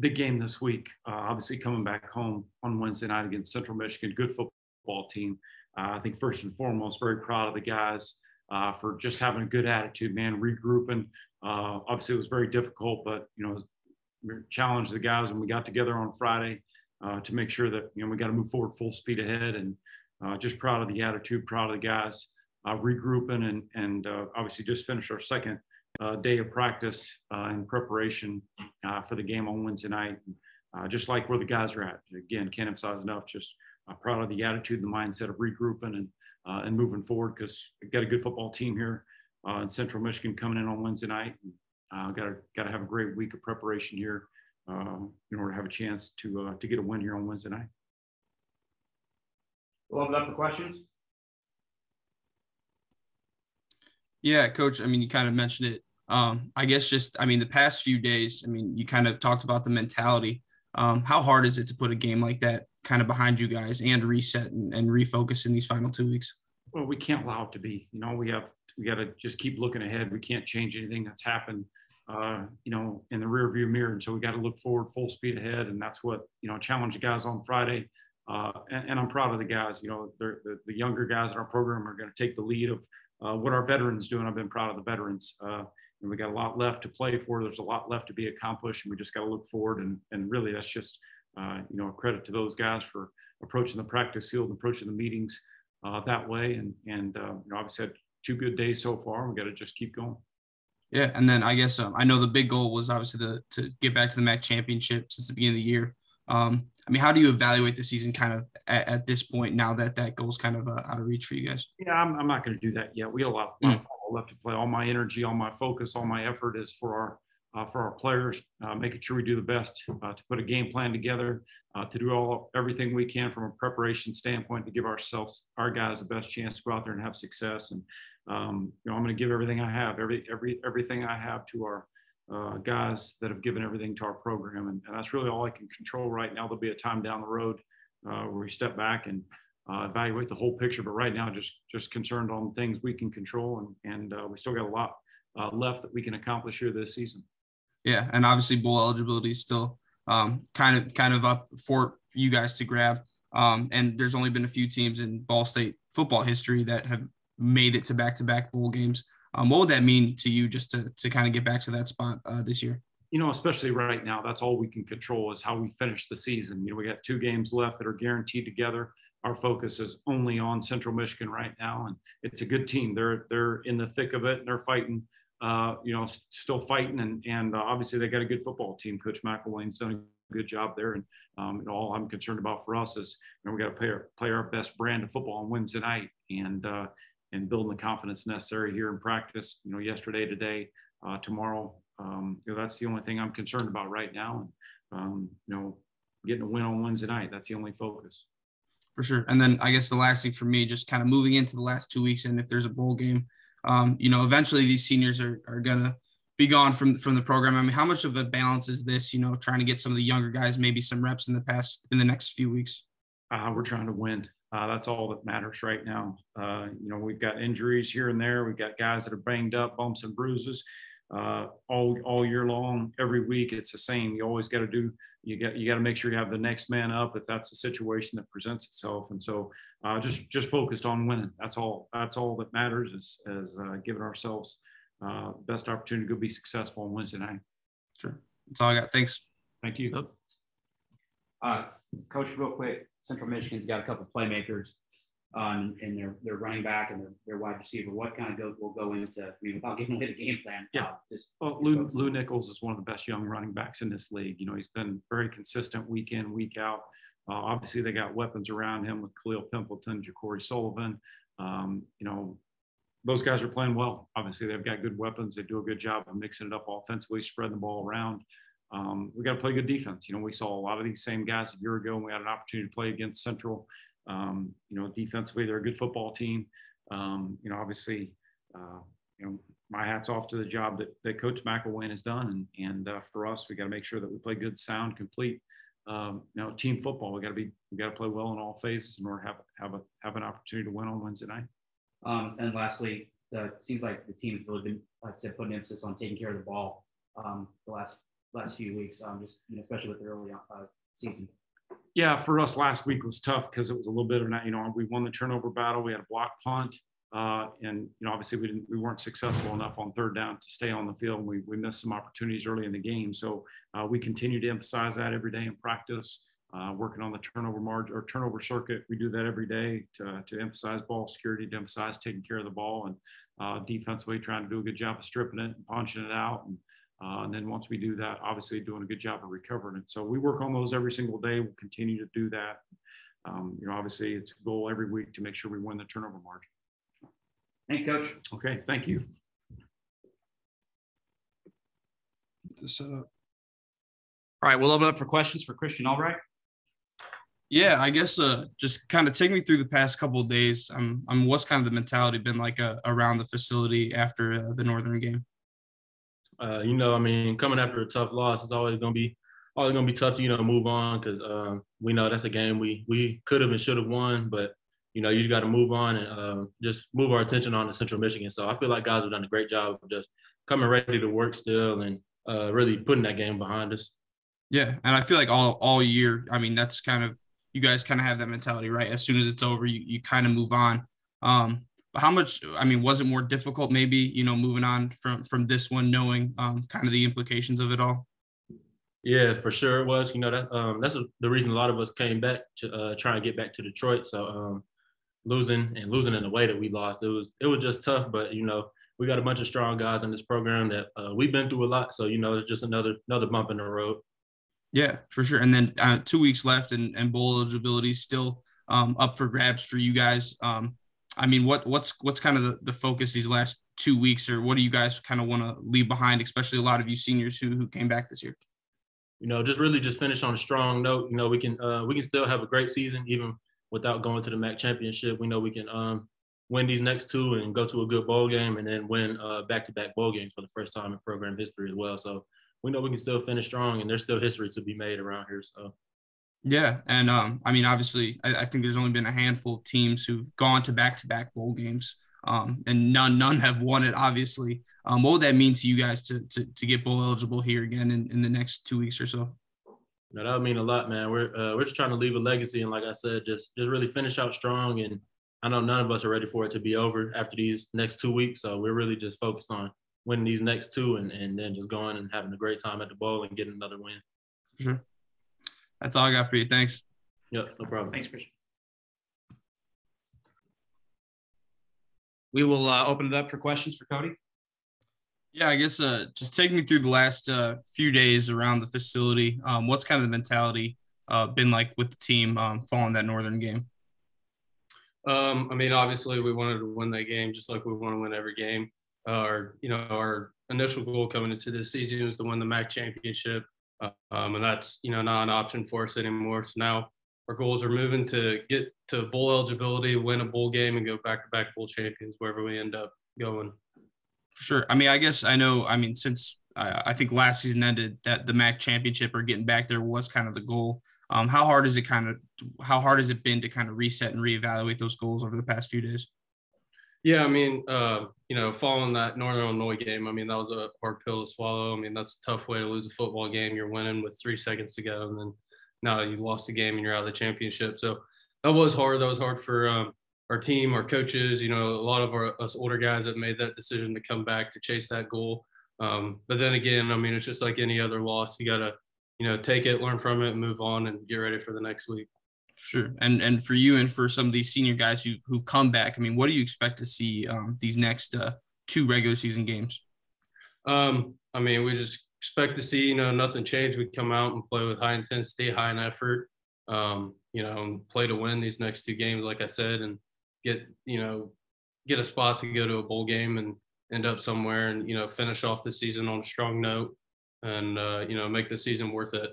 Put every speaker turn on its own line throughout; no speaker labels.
big game this week. Uh, obviously, coming back home on Wednesday night against Central Michigan, good football team. Uh, I think first and foremost, very proud of the guys uh, for just having a good attitude, man, regrouping. Uh, obviously, it was very difficult, but you know, we challenged the guys when we got together on Friday uh, to make sure that you know we got to move forward full speed ahead, and uh, just proud of the attitude, proud of the guys regrouping, and and obviously just finished our second uh, day of practice uh, in preparation uh, for the game on Wednesday night. Uh, just like where the guys are at. Again, can't emphasize enough. Just uh, proud of the attitude and the mindset of regrouping and uh, and moving forward because we've got a good football team here in Central Michigan coming in on Wednesday night. got to got to have a great week of preparation here in order to have a chance to to get a win here on Wednesday night.
We'll open up for questions.
Yeah, coach. I mean, you kind of mentioned it. Um, I guess just, I mean, the past few days, I mean, you kind of talked about the mentality. Um, how hard is it to put a game like that kind of behind you guys and reset and, and refocus in these final two weeks?
Well, we can't allow it to be. You know, we have we got to just keep looking ahead. We can't change anything that's happened, uh, you know, in the rear view mirror. And so we got to look forward, full speed ahead. And that's what you know, challenge the guys on Friday. Uh, and, and, I'm proud of the guys. You know, the, the younger guys in our program are going to take the lead of uh, what our veterans do, and I've been proud of the veterans. Uh, and we got a lot left to play for. There's a lot left to be accomplished, and we just got to look forward. And, and really, that's just uh, you know a credit to those guys for approaching the practice field, approaching the meetings uh, that way. And and uh, you know, obviously had two good days so far. We got to just keep going.
Yeah, and then I guess um, I know the big goal was obviously the, to get back to the MAC championship since the beginning of the year. Um, I mean, how do you evaluate the season kind of at, at this point now that that goal's kind of uh, out of reach for you guys?
Yeah, I'm, I'm not going to do that yet. We have a lot, mm. Left to play. All my energy, all my focus, all my effort is for our uh, for our players, uh, making sure we do the best uh, to put a game plan together, uh, to do all everything we can from a preparation standpoint to give ourselves, our guys, the best chance to go out there and have success. And um, you know, I'm going to give everything I have, every every everything I have to our uh, guys that have given everything to our program. And, and, that's really all I can control right now. There'll be a time down the road uh, where we step back and uh, evaluate the whole picture. But right now, just just concerned on things we can control, and and uh, we still got a lot uh, left that we can accomplish here this season.
Yeah, and obviously bowl eligibility is still um, kind of kind of up for you guys to grab. Um, and there's only been a few teams in Ball State football history that have made it to back-to-back bowl games. Um, what would that mean to you just to, to kind of get back to that spot uh, this year?
You know, especially right now, that's all we can control is how we finish the season. You know, we got two games left that are guaranteed together. Our focus is only on Central Michigan right now, and it's a good team. They're they're in the thick of it, and they're fighting. Uh, you know, still fighting, and and uh, obviously they got a good football team. Coach McElwain's done a good job there, and um, you know, all I'm concerned about for us is you know we got to play our play our best brand of football on Wednesday night, and uh, and building the confidence necessary here in practice. You know, yesterday, today, uh, tomorrow. Um, you know, that's the only thing I'm concerned about right now. And um, you know, getting a win on Wednesday night. That's the only focus.
For sure. And then I guess the last thing for me, just kind of moving into the last two weeks, and if there's a bowl game, um, you know, eventually these seniors are are gonna be gone from from the program. I mean, how much of a balance is this? You know, trying to get some of the younger guys maybe some reps in the past in the next few weeks.
Uh, we're trying to win. Uh, that's all that matters right now. Uh, you know, we've got injuries here and there. We've got guys that are banged up, bumps and bruises uh, all all year long. Every week, it's the same. You always got to do. You got you got to make sure you have the next man up if that's the situation that presents itself. And so, uh, just just focused on winning. That's all. That's all that matters is is uh, giving ourselves uh, best opportunity to go be successful on Wednesday night.
Sure. That's all I got. Thanks.
Thank you.
Uh, Coach, real quick, Central Michigan's got a couple playmakers um, and their their running back and their, their wide receiver. What kind of go will go into? I mean, without giving away the game plan.
Yeah. Uh, just well, Lew, Lew Nichols is one of the best young running backs in this league. You know, he's been very consistent week in, week out. Uh, obviously, they got weapons around him with Khalil Pimpleton, JaCorey Sullivan. Um, you know, those guys are playing well. Obviously, they've got good weapons. They do a good job of mixing it up offensively, spreading the ball around um, we got to play good defense. You know, we saw a lot of these same guys a year ago, and we had an opportunity to play against Central. Um, you know, defensively, they're a good football team. Um, you know, obviously, uh, you know, my hat's off to the job that, that Coach McElwain has done, and and uh, for us, we got to make sure that we play good, sound, complete. Um, you know, team football. We got to be, we got to play well in all phases in order to have have a have an opportunity to win on Wednesday night.
Um, and lastly, it seems like the team's really been, like I said, putting emphasis on taking care of the ball um, the last last few weeks, um, just you know, especially with the early uh, season.
Yeah, for us last week was tough because it was a little bit of that. You know, we won the turnover battle. We had a block punt, uh, and you know, obviously we didn't, we weren't successful enough on third down to stay on the field. We we missed some opportunities early in the game, so uh, we continue to emphasize that every day in practice. Uh, working on the turnover margin or turnover circuit, we do that every day to, to emphasize ball security, to emphasize taking care of the ball, and uh, defensively trying to do a good job of stripping it and punching it out. And, uh, and then once we do that, obviously doing a good job of recovering it. So we work on those every single day. We'll continue to do that. Um, you know, obviously it's a goal every week to make sure we win the turnover margin.
Thank you, Coach.
Okay, thank you.
Set up.
All right, we'll open up for questions for Christian Albright.
Yeah, I guess uh, just kind of take me through the past couple of days. Um, um, what's kind of the mentality been like uh, around the facility after uh, the Northern game?
Uh, you know, I mean, coming after a tough loss, it's always gonna be always gonna be tough to you know move on because uh, we know that's a game we we could have and should have won, but you know you got to move on and uh, just move our attention on to Central Michigan. So I feel like guys have done a great job of just coming ready to work still and uh, really putting that game behind us.
Yeah, and I feel like all all year, I mean, that's kind of you guys kind of have that mentality, right? As soon as it's over, you, you kind of move on. Um, but how much, I mean, was it more difficult maybe, you know, moving on from, from this one, knowing um, kind of the implications of it all?
Yeah, for sure it was. You know, that um, that's a, the reason a lot of us came back to uh, try and get back to Detroit. So um, losing and losing in the way that we lost, it was it was just tough. But you know, we got a bunch of strong guys in this program that uh, we've been through a lot. So you know, it's just another another bump in the road.
Yeah, for sure. And then uh, two weeks left, and, and bowl eligibility still um, up for grabs for you guys. Um, I mean, what what's what's kind of the, the focus these last two weeks, or what do you guys kind of want to leave behind, especially a lot of you seniors who who came back this year?
You know, just really just finish on a strong note. You know, we can uh, we can still have a great season even without going to the MAC championship. We know we can um, win these next two and go to a good bowl game, and then win uh, back-to-back bowl games for the first time in program history as well. So we know we can still finish strong and there's still history to be made around here. So
yeah, and um, I mean, obviously, I, I, think there's only been a handful of teams who've gone to back-to-back bowl games, um, and none none have won it. Obviously, um, what would that mean to you guys to to, to get bowl eligible here again in, in the next two weeks or so?
No, that would mean a lot, man. We're uh, we're just trying to leave a legacy, and like I said, just just really finish out strong. And I know none of us are ready for it to be over after these next two weeks, so we're really just focused on winning these next two and, and then just going and having a great time at the bowl and getting another win.
Sure. That's all I got for you. Thanks.
Yep, no problem.
Thanks, Christian. We will uh, open it up for questions for Cody.
Yeah, I guess uh, just take me through the last uh, few days around the facility. Um, what's kind of the mentality uh, been like with the team um, following that Northern game?
Um, I mean, obviously, we wanted to win that game just like we want to win every game our you know our initial goal coming into this season was to win the MAC championship, um, and that's you know not an option for us anymore. So now our goals are moving to get to bowl eligibility, win a bowl game, and go back to back bowl champions wherever we end up going.
Sure. I mean, I guess I know. I mean, since I, I think last season ended, that the MAC championship or getting back there was kind of the goal. Um, how hard is it kind of how hard has it been to kind of reset and reevaluate those goals over the past few days?
Yeah, I mean, uh, you know, following that Northern Illinois game, I mean, that was a hard pill to swallow. I mean, that's a tough way to lose a football game. You're winning with three seconds to go, and then now you lost the game and you're out of the championship. So that was hard. That was hard for um, our team, our coaches. You know, a lot of our us older guys that made that decision to come back to chase that goal. Um, but then again, I mean, it's just like any other loss. You got to, you know, take it, learn from it, move on, and get ready for the next week.
Sure. And and for you and for some of these senior guys who who've come back, I mean, what do you expect to see um, these next uh, two regular season games?
Um, I mean, we just expect to see you know nothing change. We come out and play with high intensity, high in effort. Um, you know, and play to win these next two games, like I said, and get you know get a spot to go to a bowl game and end up somewhere and you know finish off the season on a strong note and uh, you know make the season worth it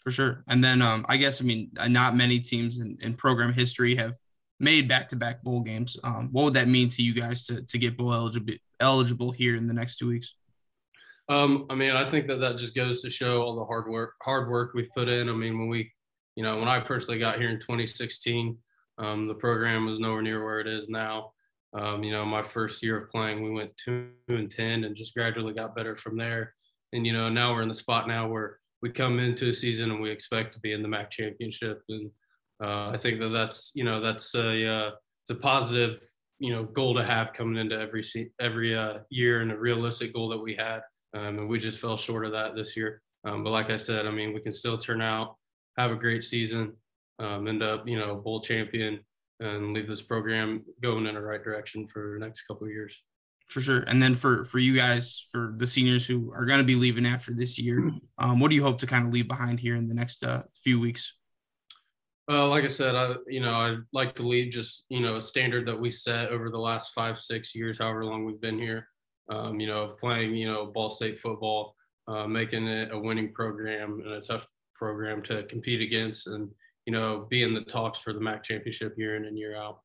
for sure. And then um, I guess I mean uh, not many teams in, in program history have made back-to-back bowl games. Um, what would that mean to you guys to to get bowl eligible eligible here in the next two weeks?
Um, I mean, I think that that just goes to show all the hard work hard work we've put in. I mean, when we, you know, when I personally got here in 2016, um, the program was nowhere near where it is now. Um, you know, my first year of playing, we went two and ten, and just gradually got better from there. and you know now we're in the spot now where we come into a season and we expect to be in the MAC championship, and uh, I think that that's you know that's a uh, it's a positive you know goal to have coming into every every uh, year and a realistic goal that we had, um, and we just fell short of that this year. Um, but like I said, I mean we can still turn out, have a great season, um, end up you know bowl champion, and leave this program going in the right direction for the next couple of years.
For sure. And then for for you guys, for the seniors who are going to be leaving after this year, um, what do you hope to kind of leave behind here in the next uh, few weeks?
Uh, like I said, I you know I'd like to leave just you know a standard that we set over the last five six years, however long we've been here. Um, you know, of playing you know Ball State football, uh, making it a winning program and a tough program to compete against, and you know be in the talks for the MAC championship year in and year out.